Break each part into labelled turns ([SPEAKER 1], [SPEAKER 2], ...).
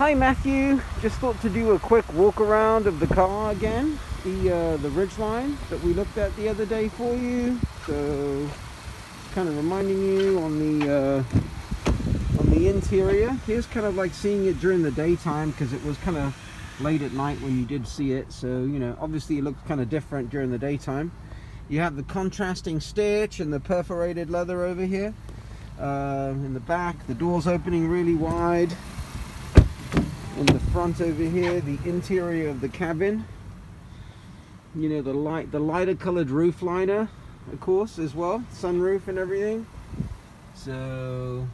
[SPEAKER 1] Hi Matthew, just thought to do a quick walk around of the car again, the uh, the Ridgeline that we looked at the other day for you. So, kind of reminding you on the uh, on the interior. Here's kind of like seeing it during the daytime because it was kind of late at night when you did see it. So you know, obviously it looks kind of different during the daytime. You have the contrasting stitch and the perforated leather over here. Uh, in the back, the doors opening really wide in the front over here the interior of the cabin. You know the light the lighter colored roof liner of course as well sunroof and everything. So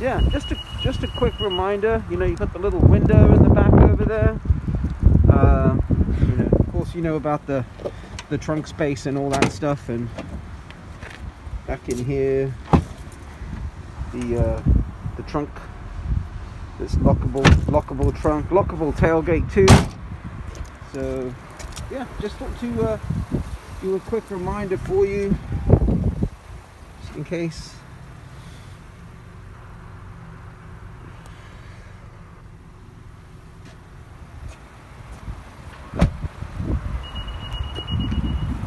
[SPEAKER 1] yeah just a just a quick reminder you know you got the little window in the back over there. Uh, you know of course you know about the the trunk space and all that stuff and back in here the uh, the trunk this lockable lockable trunk lockable tailgate too. So yeah just thought to uh, do a quick reminder for you just in case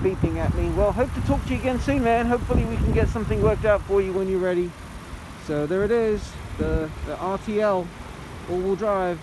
[SPEAKER 1] beeping at me. Well, hope to talk to you again soon, man. Hopefully we can get something worked out for you when you're ready. So there it is, the, the RTL all-wheel drive.